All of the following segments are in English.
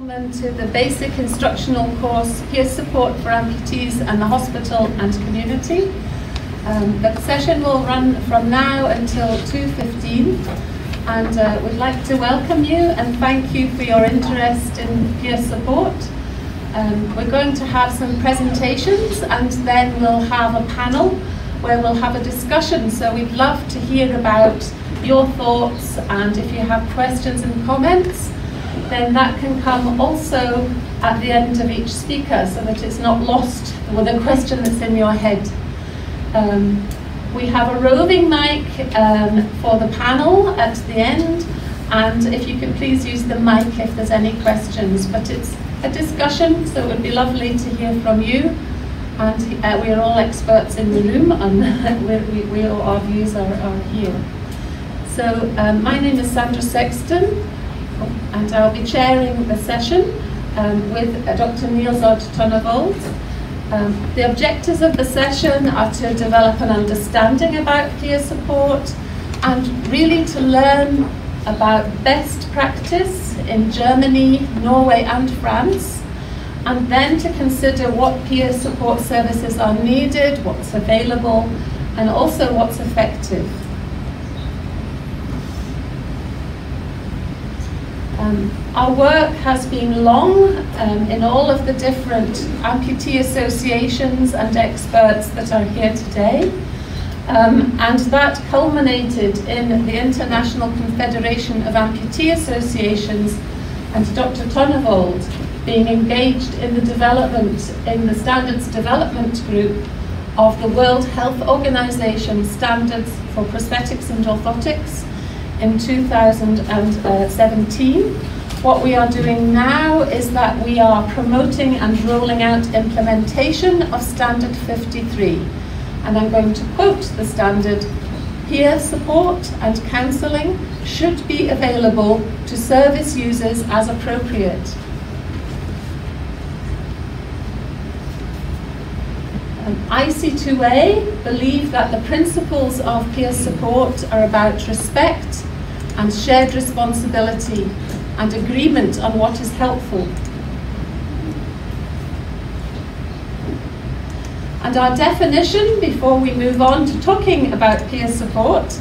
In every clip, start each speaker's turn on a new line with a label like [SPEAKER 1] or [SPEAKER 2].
[SPEAKER 1] Welcome to the basic instructional course Peer Support for Amputees and the Hospital and Community. Um, the session will run from now until 2.15 and uh, we'd like to welcome you and thank you for your interest in peer support. Um, we're going to have some presentations and then we'll have a panel where we'll have a discussion so we'd love to hear about your thoughts and if you have questions and comments then that can come also at the end of each speaker so that it's not lost with a question that's in your head. Um, we have a roving mic um, for the panel at the end and if you could please use the mic if there's any questions but it's a discussion so it would be lovely to hear from you and uh, we are all experts in the room and we, we, all, our views are, are here. So um, my name is Sandra Sexton and I'll be chairing the session um, with uh, Dr. Niels Odd Tonnevold. Um, the objectives of the session are to develop an understanding about peer support and really to learn about best practice in Germany, Norway and France and then to consider what peer support services are needed, what's available and also what's effective. Um, our work has been long um, in all of the different amputee associations and experts that are here today. Um, and that culminated in the International Confederation of Amputee Associations and Dr. Tonnevold being engaged in the development, in the standards development group of the World Health Organization standards for prosthetics and orthotics in 2017. What we are doing now is that we are promoting and rolling out implementation of Standard 53. And I'm going to quote the standard, peer support and counselling should be available to service users as appropriate. Um, IC2A believe that the principles of peer support are about respect, and shared responsibility and agreement on what is helpful. And our definition, before we move on to talking about peer support,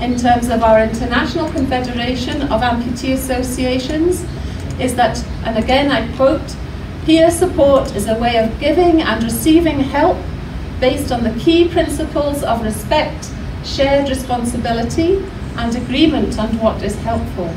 [SPEAKER 1] in terms of our International Confederation of Amputee Associations, is that, and again I quote, peer support is a way of giving and receiving help based on the key principles of respect, shared responsibility, and agreement on what is helpful.